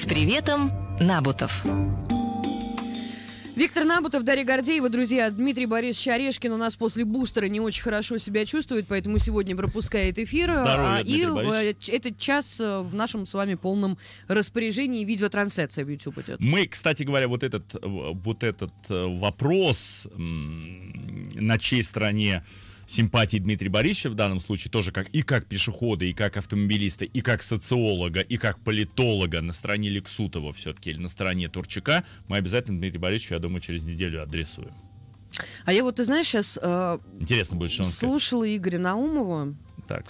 С приветом, Набутов. Виктор Набутов, Дарья Гордеева, друзья, Дмитрий Борисович Орешкин у нас после бустера не очень хорошо себя чувствует, поэтому сегодня пропускает эфир. Здоровья, А, Дмитрий и Борисович. э, этот час э, в нашем с вами полном распоряжении видеотрансляция в YouTube идет. Мы, кстати говоря, вот этот, э, вот этот вопрос, на чьей стороне симпатии Дмитрия Борисовича в данном случае тоже как и как пешехода, и как автомобилиста, и как социолога, и как политолога на стороне Лексутова все-таки или на стороне Турчака, мы обязательно Дмитрию Борисовичу, я думаю, через неделю адресуем. А я вот, ты знаешь, сейчас Интересно будет, что он скажет. слушала Игоря Наумова. Так.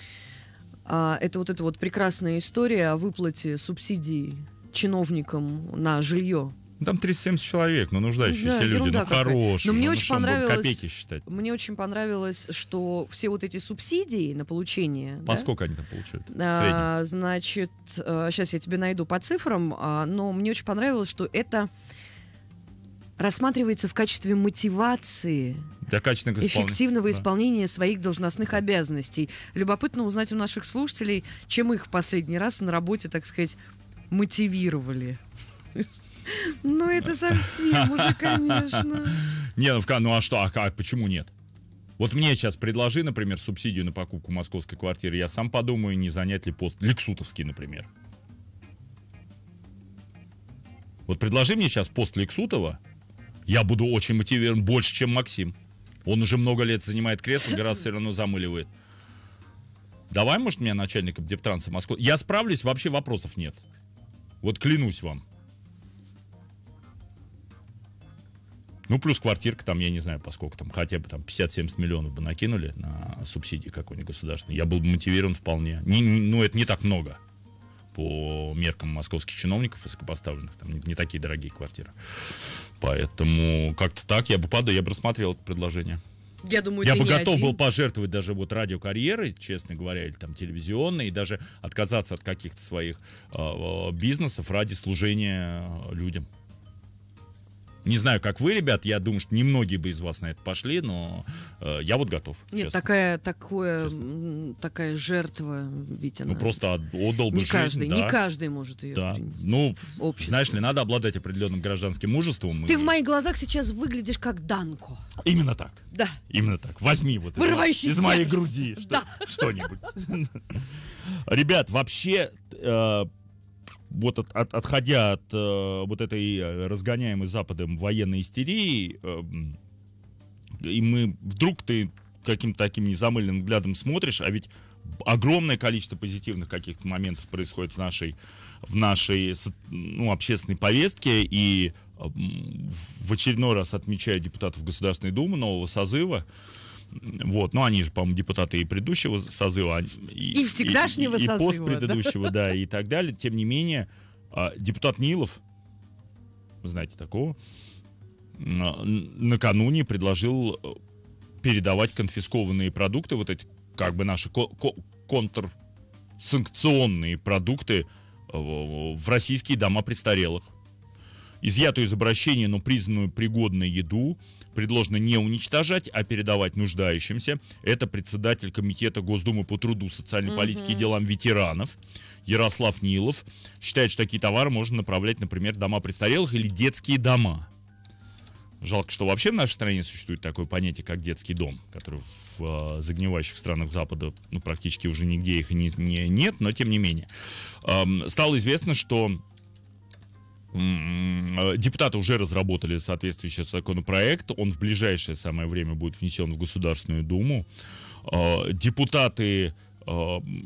А, это вот эта вот прекрасная история о выплате субсидий чиновникам на жилье. Ну, Там 370 человек, но нуждающиеся Да, люди, ну какая. хорошие. Но мне ну, очень понравилось- копейки считать. Мне очень понравилось, что все вот эти субсидии на получение... По да, сколько они там получают? А, значит, сейчас я тебе найду по цифрам, а, но мне очень понравилось, что это рассматривается в качестве мотивации Для исполнений. эффективного Да. исполнения своих должностных обязанностей. Любопытно узнать у наших слушателей, чем их в последний раз на работе, так сказать, мотивировали. Ну, это совсем уже, конечно. Не, ну, ну а что, а как, почему нет? Вот мне сейчас предложи, например, субсидию на покупку московской квартиры, я сам подумаю, не занять ли пост Лексутовский, например. Вот предложи мне сейчас пост Лексутова, я буду очень мотивирован больше, чем Максим. Он уже много лет занимает кресло, гораздо все равно замыливает. Давай, может, меня начальником Дептранса Москвы. Я справлюсь, вообще вопросов нет. Вот клянусь вам. Ну, плюс квартирка там, я не знаю, поскольку там хотя бы там 50-70 миллионов бы накинули на субсидии какой-нибудь государственной, я был бы мотивирован вполне. Не- не- ну, это не так много по меркам московских чиновников высокопоставленных. Там не, не такие дорогие квартиры. Поэтому как-то так я бы падал, я бы рассмотрел это предложение. Я думаю, Я бы готов один. был пожертвовать даже вот радиокарьерой, честно говоря, или там телевизионной, и даже отказаться от каких-то своих э, бизнесов ради служения э, людям. Не знаю, как вы, ребят, я думаю, что немногие бы из вас на это пошли, но э, я вот готов. Нет, честно. такая, такое, Честно. такая жертва, ведь она... Ну просто от- отдал бы не жизнь, каждый, да. не каждый может ее Да. принести. Ну, Обществу. знаешь ли, надо обладать определенным гражданским мужеством. Ты и- в моих глазах сейчас выглядишь как Данко. Именно так. Да. Именно так. Возьми вот из- Вырывающий из, моей груди что- Да. что-нибудь. Ребят, вообще, э, вот от- от- отходя от э, вот этой э, разгоняемой Западом военной истерии, э, и мы вдруг ты каким-то таким незамыленным взглядом смотришь, а ведь огромное количество позитивных каких-то моментов происходит в нашей, в нашей ну, общественной повестке, и э, в очередной раз отмечаю депутатов Государственной Думы нового созыва, вот, ну они же, по-моему, депутаты и предыдущего созыва, а- И всегдашнего и, и, созыва, постпредыдущего, да, и так далее. Тем не менее, а, депутат Нилов, знаете такого, а, накануне предложил э, передавать конфискованные продукты, вот эти как бы наши ко- ко- контрсанкционные продукты э, в российские дома престарелых. Изъятую из обращения, но признанную пригодной еду предложено не уничтожать, а передавать нуждающимся. Это председатель Комитета Госдумы по труду, социальной политике и делам ветеранов Ярослав Нилов. Считает, что такие товары можно направлять, например, в дома престарелых или детские дома. Жалко, что вообще в нашей стране существует такое понятие, как детский дом, который в э, загнивающих странах Запада ну, практически уже нигде их и не, не- нет, но тем не менее. Эм, стало известно, что депутаты уже разработали соответствующий законопроект. Он в ближайшее самое время будет внесен в Государственную Думу. Э, Депутаты э,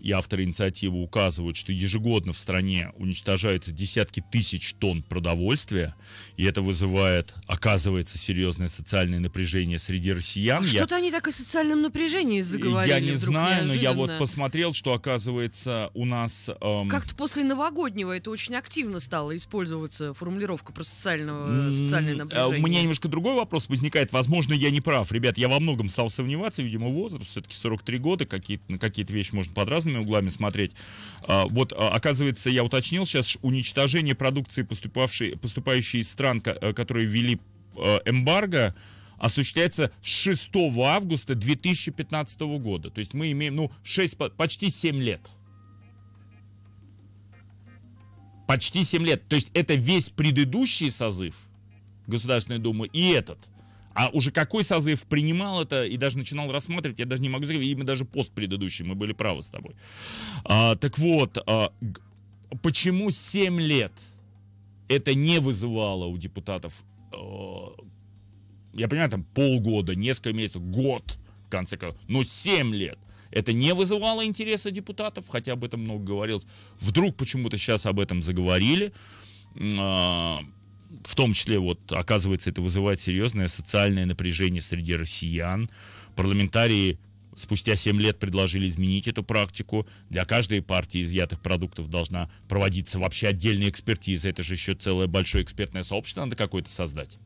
и авторы инициативы указывают, что ежегодно в стране уничтожаются десятки тысяч тонн продовольствия, и это вызывает, оказывается, серьезное социальное напряжение среди россиян. Я- Что-то они так о социальном напряжении заговорили я не знаю, но я вот неожиданно. посмотрел, что оказывается у нас... эм, Как-то после новогоднего это очень активно стало использоваться формулировка про социального, м, социальное э, напряжение. У меня немножко другой вопрос возникает. Возможно, я не прав. Ребят, я во многом стал сомневаться. Видимо, возраст все-таки 43 года. Какие-то, на какие-то вещи можно под разными углами смотреть. А, вот, а, оказывается, я уточнил сейчас, уничтожение продукции, поступавшей, поступающей из стран, э, которые ввели э, эмбарго, осуществляется с 6 августа 2015 года. То есть мы имеем, ну, 6, по- почти 7 лет. Почти 7 лет. То есть это весь предыдущий созыв Государственной Думы и этот. А уже какой созыв принимал это и даже начинал рассматривать, я даже не могу сказать, видимо, даже пост предыдущий, мы были правы с тобой. А, так вот, а, почему 7 лет это не вызывало у депутатов, а, я понимаю, там полгода, несколько месяцев, год, в конце концов, но 7 лет. Это не вызывало интереса депутатов, хотя об этом много говорилось. Вдруг почему-то сейчас об этом заговорили. А, в том числе, вот, оказывается, это вызывает серьезное социальное напряжение среди россиян. Парламентарии спустя 7 лет предложили изменить эту практику. Для каждой партии изъятых продуктов должна проводиться вообще отдельная экспертиза. Это же еще целое большое экспертное сообщество надо какое-то создать.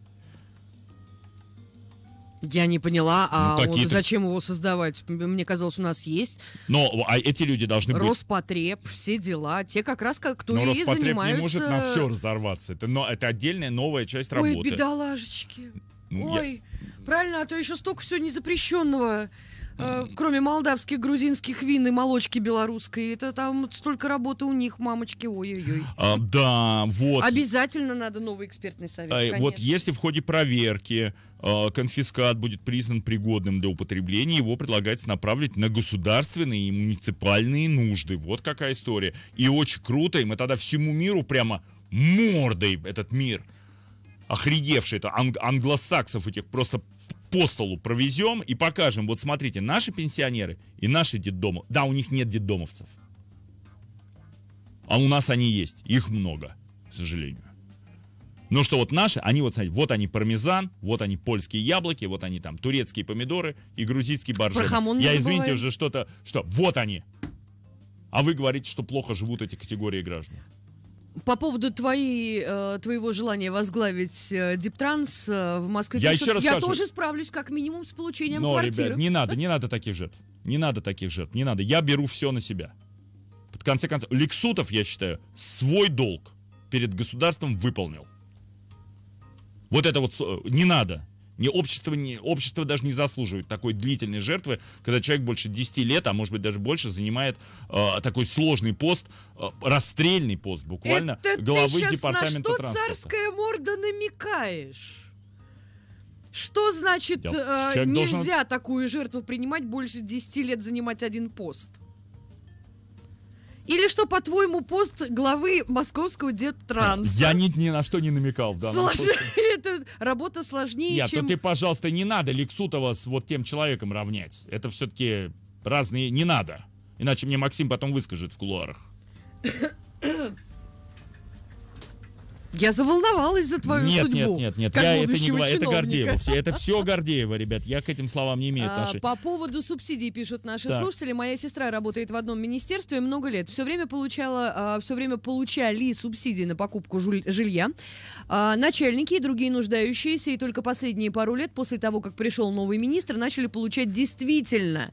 Я не поняла, а ну, вот зачем его создавать? Мне казалось, у нас есть. Но а эти люди должны быть... Роспотреб, все дела, те как раз, как кто Но и Роспотреб занимаются... не может на все разорваться. Это, но, это отдельная новая часть работы. Ой, бедолажечки. Ну, Ой, я... правильно, а то еще столько все незапрещенного. Э, кроме молдавских, грузинских вин и молочки белорусской. Это там столько работы у них, мамочки, ой-ой-ой. А, да, вот. Обязательно надо новый экспертный совет. А, вот если в ходе проверки конфискат будет признан пригодным для употребления, его предлагается направить на государственные и муниципальные нужды. Вот какая история. И очень круто, и мы тогда всему миру прямо мордой этот мир охреневший, это анг- англосаксов этих просто по столу провезем и покажем, вот смотрите, наши пенсионеры и наши детдомы, да, у них нет детдомовцев, а у нас они есть, их много, к сожалению. Ну что вот наши, они вот, смотрите, вот они пармезан, вот они польские яблоки, вот они там турецкие помидоры и грузинские боржоми. Я, извините, уже что-то, что, вот они. А вы говорите, что плохо живут эти категории граждан по поводу твоей, э, твоего желания возглавить э, Диптранс э, в Москве, я, пишут, еще раз я скажу. тоже справлюсь как минимум с получением Но, квартиры. ребят, не надо, не надо таких жертв. Не надо таких жертв, не надо. Я беру все на себя. В конце концов, Лексутов, я считаю, свой долг перед государством выполнил. Вот это вот не надо. Не общество, не, общество даже не заслуживает такой длительной жертвы, когда человек больше 10 лет, а может быть даже больше, занимает э, такой сложный пост, э, расстрельный пост буквально Это главы ты департамента на что транспорта. царская морда намекаешь? Что значит э, нельзя должен... такую жертву принимать больше 10 лет занимать один пост? Или что, по-твоему, пост главы московского Дептранса? Я ни, ни на что не намекал в данном случае. Это работа сложнее, Нет, чем... то ты, пожалуйста, не надо Лексутова с вот тем человеком равнять. Это все-таки разные... Не надо. Иначе мне Максим потом выскажет в кулуарах. Я заволновалась за твою нет, судьбу. Нет, нет, нет, я это не это Гордеева. Все, это все Гордеева, ребят. Я к этим словам не имею отношения. А, по поводу субсидий пишут наши так. слушатели. Моя сестра работает в одном министерстве много лет. Все время получала, а, все время получали субсидии на покупку жилья. А, начальники и другие нуждающиеся, и только последние пару лет после того, как пришел новый министр, начали получать действительно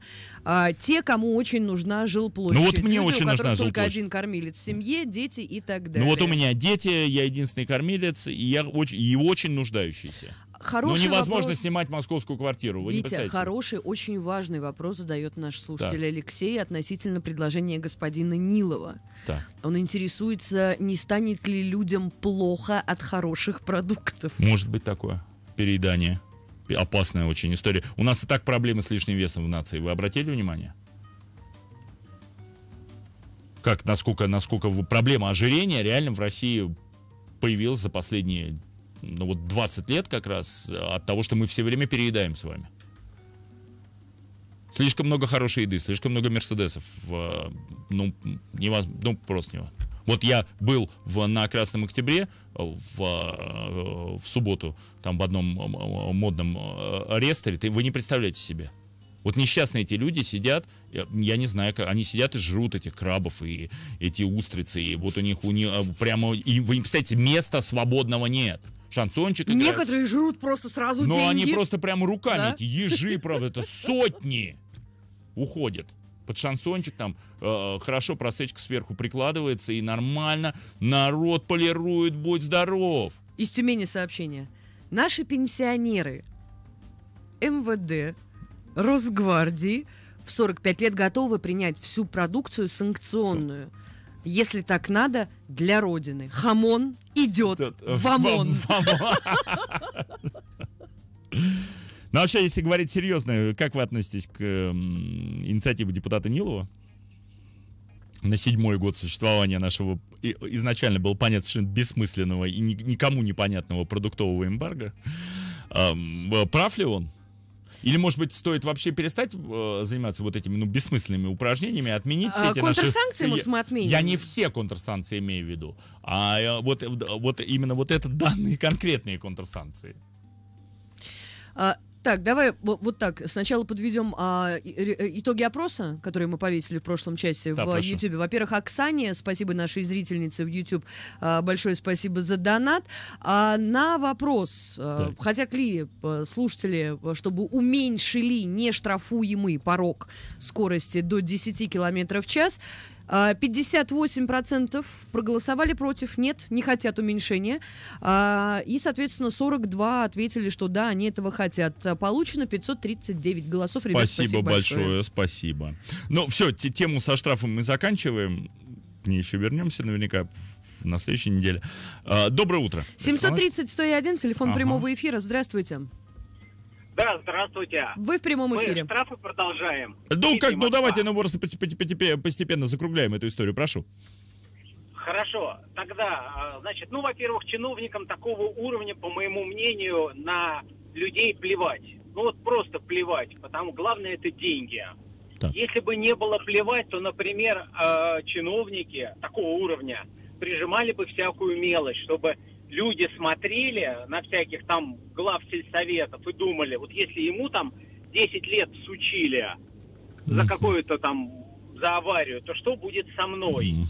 а, те, кому очень нужна жилплощадь. Ну вот мне Люди, очень нужна жилплощадь. только один кормилец в семье, дети и так далее. Ну вот у меня дети, я единственный кормилец, и я очень, и очень нуждающийся. Хороший ну невозможно вопрос. снимать московскую квартиру. Вы Витя, хороший, очень важный вопрос задает наш слушатель так. Алексей относительно предложения господина Нилова. Так. Он интересуется, не станет ли людям плохо от хороших продуктов. Может быть такое переедание опасная очень история. У нас и так проблемы с лишним весом в нации. Вы обратили внимание? Как, насколько, насколько проблема ожирения реально в России появилась за последние ну, вот 20 лет как раз от того, что мы все время переедаем с вами. Слишком много хорошей еды, слишком много мерседесов. Ну, невозможно, ну просто невозможно. Вот я был в, на Красном Октябре в, э, в субботу, там в одном э, модном э, ресторе, вы не представляете себе. Вот несчастные эти люди сидят, я не знаю, как, они сидят и жрут этих крабов и эти устрицы, и вот у них, у них прямо, и вы не представляете, места свободного нет. Шансончик играет. Некоторые жрут просто сразу Но деньги. они просто прямо руками, да? эти ежи, правда, это сотни уходят под шансончик, там э, хорошо просечка сверху прикладывается, и нормально народ полирует, будь здоров. Из Тюмени сообщение. Наши пенсионеры МВД, Росгвардии в 45 лет готовы принять всю продукцию санкционную. если так надо, для Родины. Хамон идет в ОМОН. Ну, вообще, если говорить серьезно, как вы относитесь к м, инициативе депутата Нилова? На седьмой год существования нашего и- изначально было понятно совершенно бессмысленного и ни- никому непонятного продуктового эмбарго. Ам, э, Прав ли он? Или, может быть, стоит вообще перестать э, заниматься вот этими ну, бессмысленными упражнениями, отменить все А, эти наши... контрсанкции, может, Я- мы отменим? Я не все контрсанкции имею в виду, а э, вот, э, вот именно вот это данные конкретные контрсанкции. А, так, давай вот, так. Сначала подведем а, ре- итоги опроса, который мы повесили в прошлом часе Да, в прошу. YouTube. Во-первых, Оксане, спасибо нашей зрительнице в YouTube, а, большое спасибо за донат. А на вопрос, а, хотят ли а, слушатели, а, чтобы уменьшили нештрафуемый порог скорости до 10 км в час, а, 58% проголосовали против, нет, не хотят уменьшения. А, И, соответственно, 42 ответили, что да, они этого хотят. А, Получено 539 голосов. Ребят, Спасибо, спасибо большое, спасибо. Ну, все, тему со штрафом мы заканчиваем. К ней еще вернемся наверняка на следующей неделе. А, Доброе утро. 730 101, телефон Ага. прямого эфира. Здравствуйте. Да, здравствуйте. Вы в прямом Мы эфире. штрафы продолжаем. Ну, как, ну давайте, ну, просто постепенно закругляем эту историю, прошу. Хорошо, тогда, а, значит, ну, во-первых, чиновникам такого уровня, по моему мнению, на людей плевать. Ну, вот просто плевать, потому главное это деньги. Так. Если бы не было плевать, то, например, э, чиновники такого уровня прижимали бы всякую мелочь, чтобы люди смотрели на всяких там глав сельсоветов и думали, вот если ему там 10 лет сучили за какую-то там, за аварию, то что будет со мной?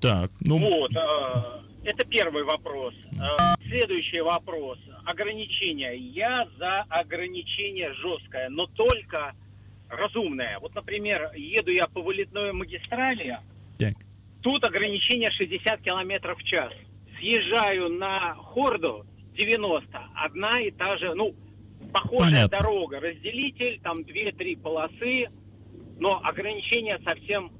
Так, ну, Вот, э, это первый вопрос. Э, Следующий вопрос. Ограничения. Я за ограничение жесткое, но только разумное. Вот, например, еду я по вылетной магистрали, так. тут ограничение 60 километров в час. Съезжаю на Хорду 90, одна и та же, ну, похожая Понятно. дорога, разделитель, там 2-3 полосы, но ограничение совсем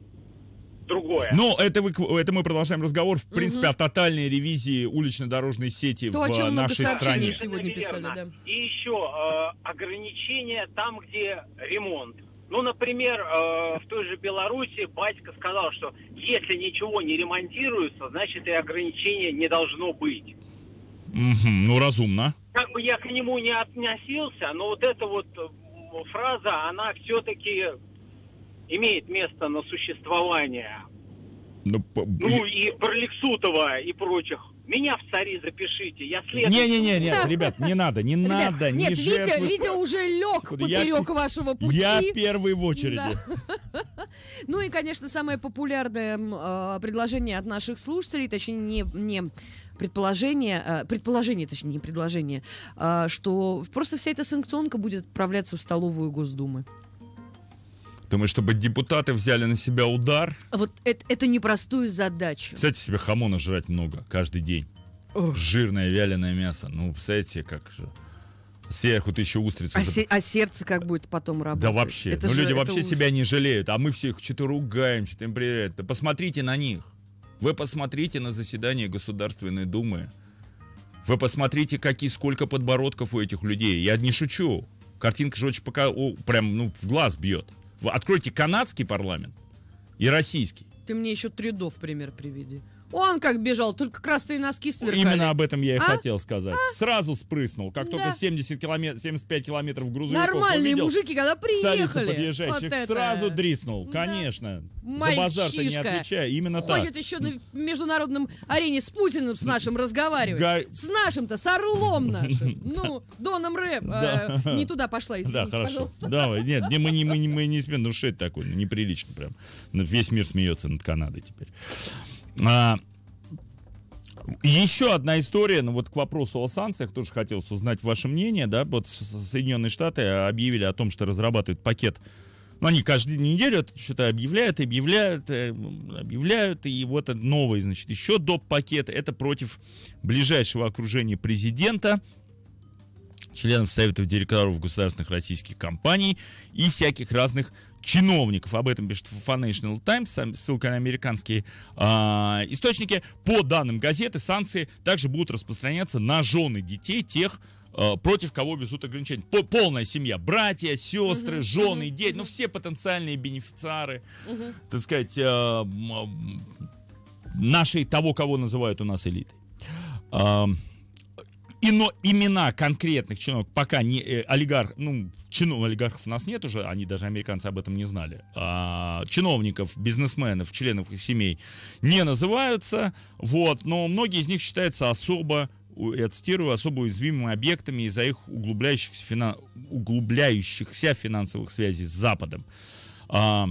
другое. Ну, это, вы, это мы продолжаем разговор, в принципе, о тотальной ревизии улично-дорожной сети То, в о чем нашей стране. сегодня писали, да. И еще э, ограничения там, где ремонт. Ну, например, э, в той же Беларуси батька сказал, что если ничего не ремонтируется, значит и ограничения не должно быть. Мгм, ну, разумно. Как бы я к нему не относился, но вот эта вот э, фраза, она все-таки имеет место на существование. Ну, Ну и Барликсутова и прочих. Меня в цари запишите, я следую. Не-не-не, нет, ребят, не надо, не Ребят, надо, не нет, Витя, жертвуй. Витя уже лег Господи, я- поперек вашего пути. Я первый в очереди. Ну и, конечно, самое популярное э, предложение от наших слушателей, точнее, не, не предположение, э, предположение, точнее, не предложение, э, что просто вся эта санкционка будет отправляться в столовую Госдумы. Думаю, чтобы депутаты взяли на себя удар. Вот это, это непростую задачу. Представьте себе хамона жрать много каждый день. Ох. Жирное вяленое мясо. Ну, представляете, как же. Сверху ты еще устрицу. А, зап- се- а сердце как будет потом работать? Да вообще. Это ну, же- люди вообще ужас. себя не жалеют. А мы все их что-то ругаем, что-то им привет. Да посмотрите на них. Вы посмотрите на заседание Государственной Думы. Вы посмотрите, какие, сколько подбородков у этих людей. Я не шучу. Картинка же очень пока, о, прям ну, в глаз бьет. Откройте канадский парламент и российский. Ты мне еще Трюдо в пример приведи. Он как бежал, только красные носки сверкали. Именно об этом я и А? хотел сказать. Сразу спрыснул. Как только Да. 70 километров, 75 километров грузовиков Нормальные увидел, мужики, когда приехали. подъезжающих, вот это. сразу дриснул. Да. Конечно. За базар-то не Мальчишка. отвечай. Именно так. Хочет еще на международном арене с Путиным с нашим разговаривать. Гай- С нашим-то, с Орлом нашим. Ну, Доном Рэп. Да. Э, Не туда пошла, извините, Да, хорошо. пожалуйста. Давай, нет, мы, не, мы, не, мы не смеем, ну что это такое, ну, неприлично прям. Ну, Весь мир смеется над Канадой теперь. А, еще одна история, ну вот к вопросу о санкциях, тоже хотелось узнать ваше мнение, да, вот Соединенные Штаты объявили о том, что разрабатывают пакет ну, они каждую неделю это что-то объявляют, объявляют, э, объявляют, и вот новый, значит, еще доп. пакет, это против ближайшего окружения президента, членов советов директоров государственных российских компаний и всяких разных чиновников, об этом пишет Financial Times, ссылка на американские э, источники, по данным газеты, санкции также будут распространяться на жены детей тех, э, против кого везут ограничения. По, полная семья, братья, сестры, uh-huh, жены, uh-huh, дети, uh-huh. ну все потенциальные бенефициары, uh-huh. так сказать, э, нашей того, кого называют у нас элитой. Э, и, но имена конкретных чиновников, пока не э, олигарх, ну, чинов, олигархов у нас нет уже, они даже американцы об этом не знали, а, чиновников, бизнесменов, членов их семей не называются, вот, но многие из них считаются особо я цитирую, особо уязвимыми объектами из-за их углубляющихся, финан... углубляющихся финансовых связей с Западом. А,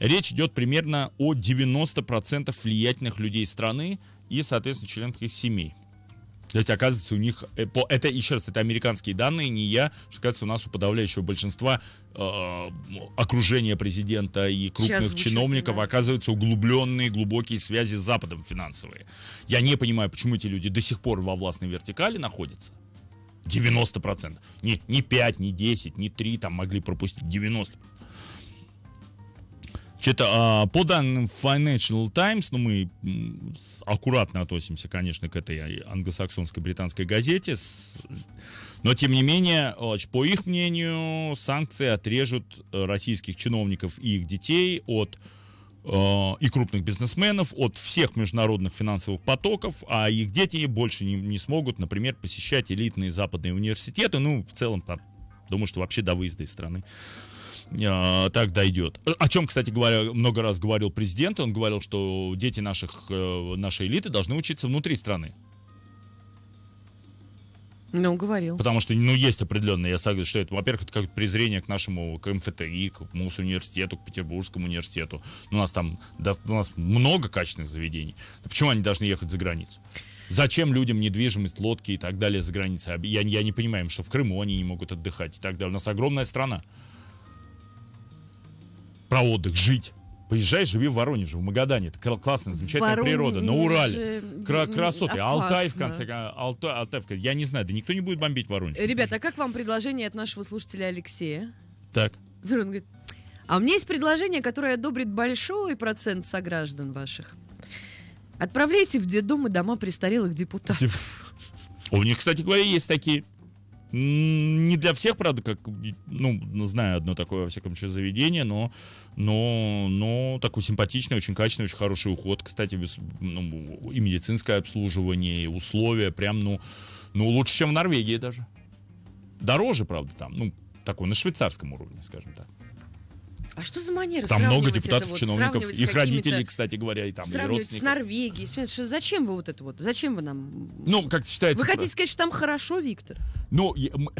речь идет примерно о 90% влиятельных людей страны и, соответственно, членов их семей. То есть, оказывается, у них... Э, это, еще раз, это американские данные, не я. Что, кажется, у нас у подавляющего большинства э, окружения президента и крупных звучит, чиновников да. оказываются углубленные, глубокие связи с Западом финансовые. Я не понимаю, почему эти люди до сих пор во властной вертикали находятся. 90%. Не, не 5, не 10, не 3 там могли пропустить. 90%. Что-то, а, по данным Financial Times, ну, мы аккуратно относимся, конечно, к этой англосаксонской британской газете, но, тем не менее, по их мнению, санкции отрежут российских чиновников и их детей от а, и крупных бизнесменов от всех международных финансовых потоков, а их дети больше не, не смогут, например, посещать элитные западные университеты, ну, в целом, думаю, что вообще до выезда из страны э, так дойдет. О чем, кстати говоря, много раз говорил президент. Он говорил, что дети наших, э, нашей элиты должны учиться внутри страны. Ну, говорил. Потому что, ну, есть определенные, я согласен, что это, во-первых, это как презрение к нашему, к МФТИ, к МУС университету, к Петербургскому университету. У нас там, да, у нас много качественных заведений. почему они должны ехать за границу? Зачем людям недвижимость, лодки и так далее за границей? Я, я не понимаю, что в Крыму они не могут отдыхать и так далее. У нас огромная страна про отдых, жить. Поезжай, живи в Воронеже, в Магадане. Это классная, замечательная Воронеж... природа. На Урале. Кра- красоты. Опасно. Алтай, в конце Алтай, Алтай, Я не знаю, да никто не будет бомбить Воронеж. Ребята, а как вам предложение от нашего слушателя Алексея? Так. Он говорит, а у меня есть предложение, которое одобрит большой процент сограждан ваших. Отправляйте в детдом и дома престарелых депутатов. У них, кстати говоря, есть такие. Не для всех, правда, как, ну, знаю одно такое, во всяком случае, заведение, но, но, но такой симпатичный, очень качественный, очень хороший уход, кстати, без, ну, и медицинское обслуживание, и условия, прям, ну, ну, лучше, чем в Норвегии даже. Дороже, правда, там, ну, такой на швейцарском уровне, скажем так. А что за манера Там много депутатов, вот, чиновников, их родителей, кстати говоря, и там, Сравнивать с Норвегией. Что, зачем вы вот это вот? Зачем вы нам... Ну, как считается... Вы хотите сказать, что там хорошо, Виктор? Ну,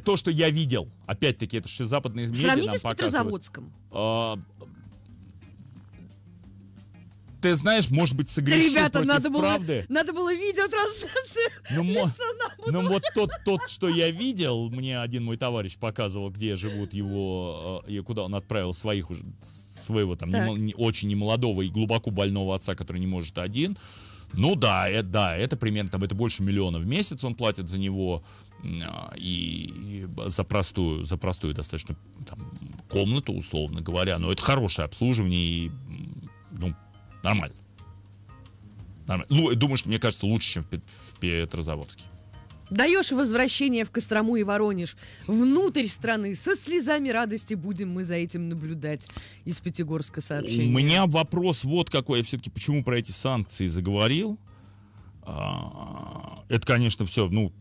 то, что я видел, опять-таки, это что западные медиа Сравните с Петрозаводском. А, ты знаешь, может быть, согрешил Ребята, против надо было, правды. Надо было видеотрансляцию. Ну, ну вот тот, тот, что я видел, мне один мой товарищ показывал, где живут его, э, и куда он отправил своих уже, своего там не, не, очень немолодого и глубоко больного отца, который не может один. Ну да, это, да, это примерно там, это больше миллиона в месяц он платит за него а, и, и за простую, за простую достаточно там, комнату, условно говоря. Но это хорошее обслуживание и ну, Нормально. Нормально. Думаю, что мне кажется лучше, чем в Петрозаводске. Даешь возвращение в Кострому и Воронеж. Внутрь страны со слезами радости будем мы за этим наблюдать. Из Пятигорска сообщение. У меня вопрос вот какой. Я все-таки почему про эти санкции заговорил? А, это, конечно, все, ну,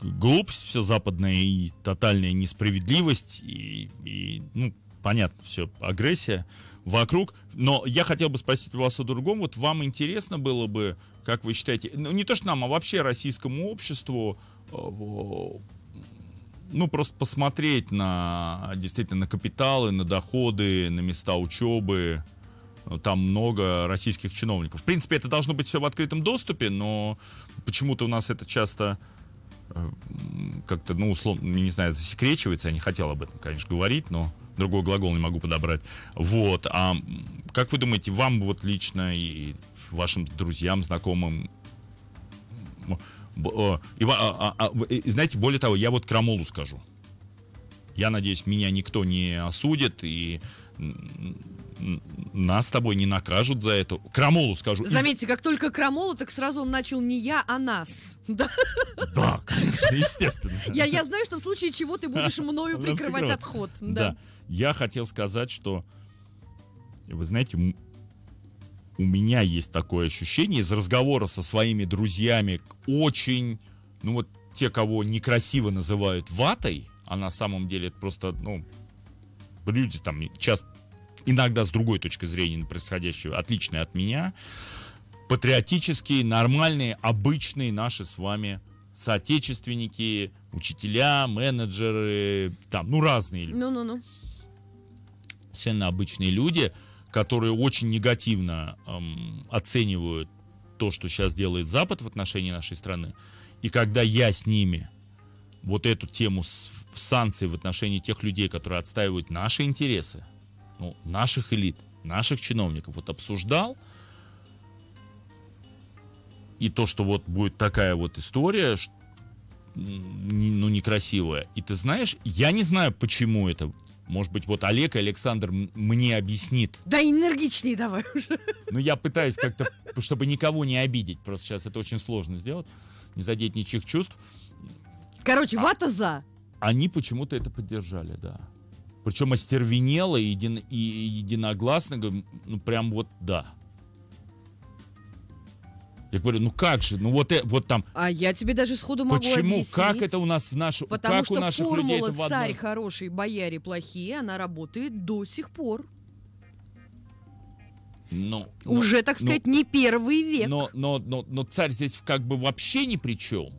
глупость, все западная и тотальная несправедливость. И, и ну, понятно, все, агрессия вокруг. Но я хотел бы спросить вас о другом. Вот вам интересно было бы, как вы считаете, ну не то что нам, а вообще российскому обществу, э, ну просто посмотреть на действительно на капиталы, на доходы, на места учебы. Там много российских чиновников. В принципе, это должно быть все в открытом доступе, но почему-то у нас это часто э, как-то, ну, условно, не знаю, засекречивается. Я не хотел об этом, конечно, говорить, но другой глагол не могу подобрать. Вот. А как вы думаете, вам вот лично и вашим друзьям, знакомым, и, а, а, а, и, знаете, более того, я вот крамолу скажу. Я надеюсь, меня никто не осудит и нас с тобой не накажут за это. Крамолу скажу. Заметьте, как только Крамолу, так сразу он начал не я, а нас. Да? Да, конечно, естественно. Я, я знаю, что в случае чего ты будешь мною Ну, прикрывать отход. Да. Да. Я хотел сказать, что, вы знаете, у меня есть такое ощущение из разговора со своими друзьями, очень, ну вот те, кого некрасиво называют ватой, а на самом деле это просто, ну, люди там часто, иногда с другой точки зрения на происходящего, отличные от меня, патриотические, нормальные, обычные наши с вами соотечественники, учителя, менеджеры, там, ну, разные люди Ну-ну-ну. совершенно обычные люди, которые очень негативно эм, оценивают то, что сейчас делает Запад в отношении нашей страны. И когда я с ними вот эту тему санкций в отношении тех людей, которые отстаивают наши интересы, ну, наших элит, наших чиновников, вот обсуждал, и то, что вот будет такая вот история, ну, некрасивая. И ты знаешь, я не знаю, почему это. Может быть, вот Олег и Александр мне объяснит. Да энергичнее давай уже. Но я пытаюсь как-то, чтобы никого не обидеть. Просто сейчас это очень сложно сделать. Не задеть ничьих чувств. Короче, А. вата за. Они почему-то это поддержали, да. Причем остервенело и, един- и единогласно, ну прям вот да. Я говорю, ну как же, ну вот, э- вот там, А я тебе даже сходу могу почему, объяснить. как это у нас в нашу, Потому как что у наших людей формула одной- «царь хороший, бояре плохие», она работает до сих пор. Ну, ну, Уже, так ну, сказать, не первый век. Но, но, но, но царь здесь как бы вообще ни при чем.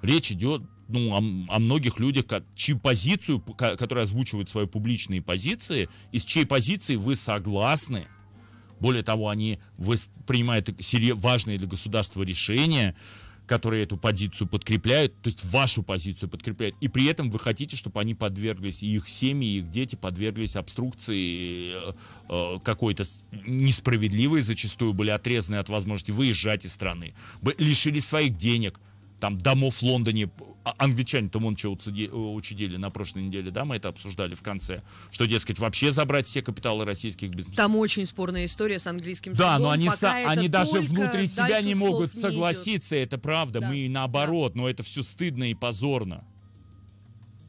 Речь идет ну, о, о многих людях, чью позицию, которые озвучивают свои публичные позиции, и с чьей позиции вы согласны. Более того, они принимают важные для государства решения, которые эту позицию подкрепляют, то есть вашу позицию подкрепляют, и при этом вы хотите, чтобы они подверглись, и их семьи, и их дети подверглись обструкции э, э, какой-то несправедливой, зачастую были отрезаны от возможности выезжать из страны, лишились своих денег, там домов в Лондоне, а- англичане-то вон что уцеди- э, учудили на прошлой неделе, да, мы это обсуждали в конце, что, дескать, вообще забрать все капиталы российских бизнесменов. Там очень спорная история с английским Да, судом. но они, это они даже внутри себя не могут не согласиться, это правда. Да, Мы наоборот, но это все стыдно и позорно.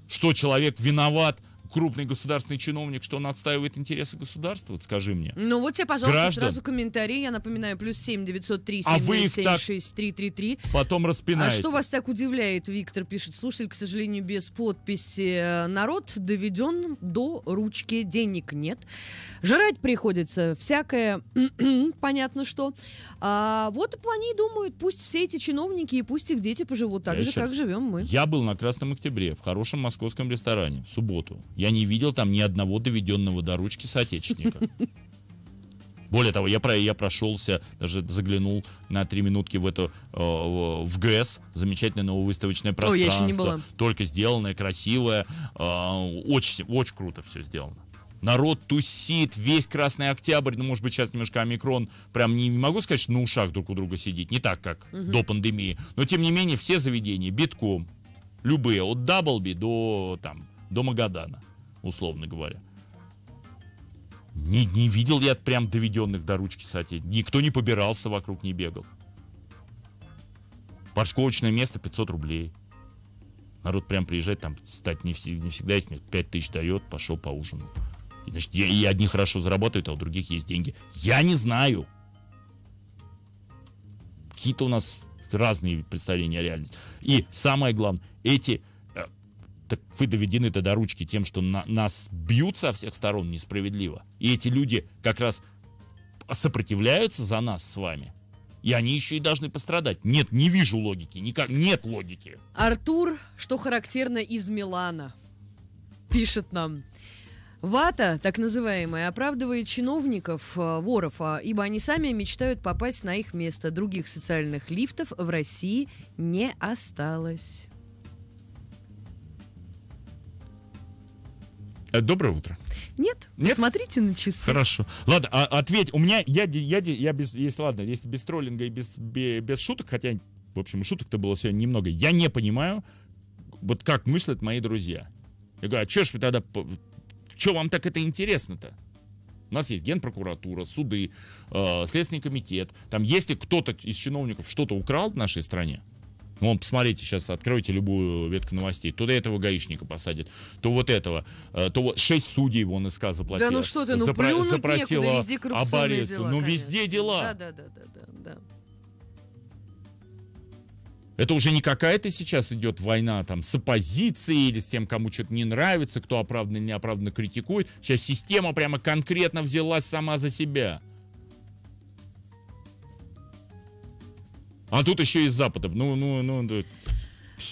Что человек виноват, крупный государственный чиновник, что он отстаивает интересы государства? Вот скажи мне. Ну вот тебе, пожалуйста, Граждан. сразу комментарий. Я напоминаю, плюс 7 903 А вы их 707 так 6333. Потом А распинаете. что вас так удивляет, Виктор пишет, слушатель, к сожалению, без подписи. Народ доведен до ручки, денег нет. Жрать приходится всякое, понятно что. А вот они и думают, пусть все эти чиновники и пусть их дети поживут так Я же, еще как живем мы. Я был на Красном Октябре в хорошем московском ресторане в субботу. Я не видел там ни одного доведенного до ручки соотечественника. Более того, я, про, я прошелся, даже заглянул на три минутки в эту э, в ГЭС, замечательное нововыставочное Ой, пространство. я еще не была. Только сделанное, красивое, э, очень, очень круто все сделано. Народ тусит, весь Красный Октябрь, ну, может быть, сейчас немножко омикрон, прям не, могу сказать, что на ушах друг у друга сидит, не так, как до пандемии, но, тем не менее, все заведения битком, любые, от Даблби до, там, до Магадана, условно говоря. Не, не видел я прям доведенных до ручки сати. Никто не побирался вокруг, не бегал. Парковочное место 500 рублей. Народ прям приезжает, там стать не, все- не всегда есть, 5 тысяч дает, пошел поужинал. И, значит, и одни хорошо заработают, а у других есть деньги. Я не знаю. Какие-то у нас разные представления о реальности. И самое главное, эти так вы доведены-то до ручки тем, что на- нас бьют со всех сторон несправедливо. И эти люди как раз сопротивляются за нас с вами. И они еще и должны пострадать. Нет, не вижу логики. Никак нет логики. Артур, что характерно из Милана, пишет нам. Вата, так называемая, оправдывает чиновников, э, воров, а, ибо они сами мечтают попасть на их место. Других социальных лифтов в России не осталось. Доброе утро. Нет? Нет? Смотрите на часы. Хорошо. Ладно, а, ответь. У меня, я, я, я без, если, ладно, если без троллинга и без, бе- без шуток, хотя, в общем, шуток-то было сегодня немного, я не понимаю, вот как мыслят мои друзья. Я говорю, а что ж вы тогда, что вам так это интересно-то? У нас есть генпрокуратура, суды, э, Следственный комитет. Там, если кто-то из чиновников что-то украл в нашей стране, вон, посмотрите, сейчас откройте любую ветку новостей. То этого гаишника посадят, то вот этого, э, то вот шесть судей вон из СКА заплатила. Да ну что ты, ну Запро- плюнуть запросила некуда, везде об аресте. дела, Ну, конечно. везде дела. Да, да, да, да, да, да. Это уже не какая-то сейчас идет война там с оппозицией или с тем, кому что-то не нравится, кто оправданно или неоправданно критикует. Сейчас система прямо конкретно взялась сама за себя. А тут еще из Запада. Ну, ну, ну, да.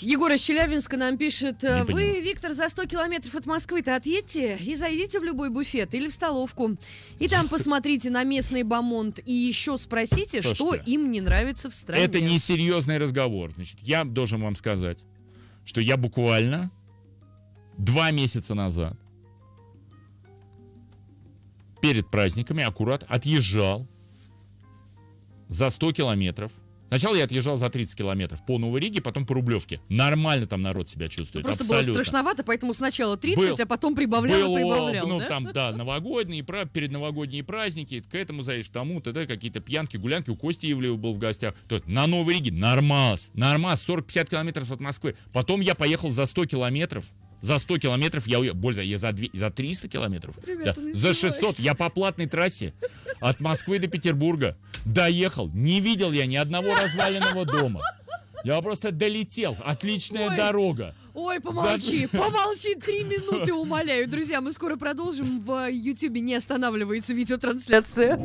Егор из Челябинска нам пишет, Не вы, понимаю. Виктор, за 100 километров от Москвы-то отъедьте и зайдите в любой буфет или в столовку. И там посмотрите на местный бомонд и еще спросите, что Слушайте, им не нравится в стране. Это не серьезный разговор. Значит, я должен вам сказать, что я буквально два месяца назад перед праздниками аккурат отъезжал за 100 километров. Сначала я отъезжал за 30 километров по Новой Риге, потом по Рублевке. Нормально там народ себя чувствует. Просто абсолютно. было страшновато, поэтому сначала 30, Был- а потом прибавлял Было, и прибавлял, ну, да? там, да, новогодние, пра- перед новогодние праздники, к этому заедешь, к тому, тогда какие-то пьянки, гулянки, у Кости Ивлева был в гостях. То, на Новой Риге нормас, нормас, 40-50 километров от Москвы. Потом я поехал за 100 километров, за 100 километров я уехал, более того, я за, две- за 300 километров, Ребята, да, за издеваешься. 600, я по платной трассе от Москвы до Петербурга доехал, не видел я ни одного разваленного дома. Я просто долетел, отличная Ой. дорога. Ой, помолчи, помолчи, три минуты, умоляю. Друзья, мы скоро продолжим. В Ютьюбе не останавливается видеотрансляция.